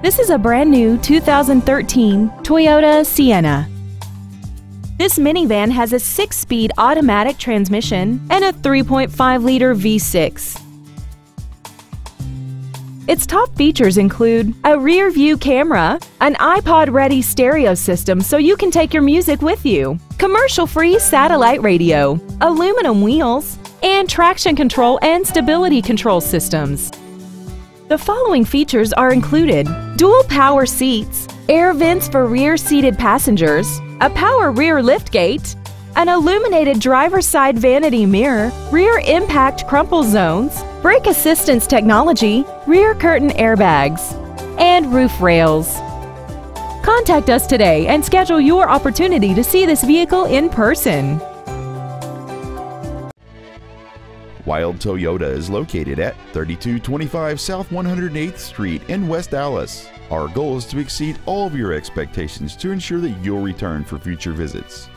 This is a brand new 2013 Toyota Sienna. This minivan has a six-speed automatic transmission and a 3.5-liter V6. Its top features include a rear view camera, an iPod ready stereo system so you can take your music with you, commercial free satellite radio, aluminum wheels, and traction control and stability control systems. The following features are included dual power seats, air vents for rear seated passengers, a power rear liftgate, an illuminated driver's side vanity mirror, rear impact crumple zones, brake assistance technology, rear curtain airbags, and roof rails. Contact us today and schedule your opportunity to see this vehicle in person. Wilde Toyota is located at 3225 South 108th Street in West Allis. Our goal is to exceed all of your expectations to ensure that you'll return for future visits.